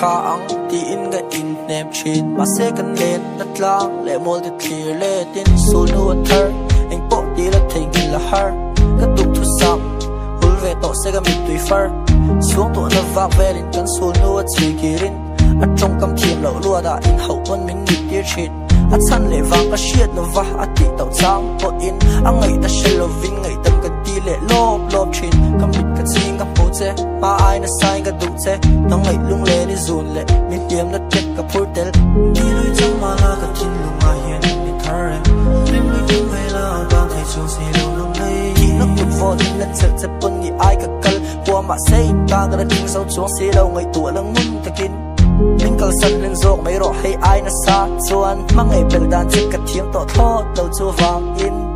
ang ti in ga in nem chin ma se kan len na tlang le mol de clear le tin. So nu a thar, eng po ti la thei gin la har. Ka tuk thu sam, hul ve to se ga mi tui far. Xuống to na va ve lin kan so nu a chui kirin a trong kam thiam lo lua da in hậu quân min ni ti chin a chan le wang ka shiet na va a ti tau chang po in. A ngai ta shelo ving zun le mi tiêm na chết ka phur tel ni lui chang ma la ka tin lung ma hian ni thar em. Lim mi tum ve la, ba thai chu si lo lung nei ki na kut vo din na che che pun ni ai ka kal qua ma sei ta ga ding sau chuang si ngày ngai tu lang mun takin mình kal sân lên zok mấy rõ hay ai na sa chuan ngày bên đàn chết cả thiếm tỏ thốt đầu chu vàng in.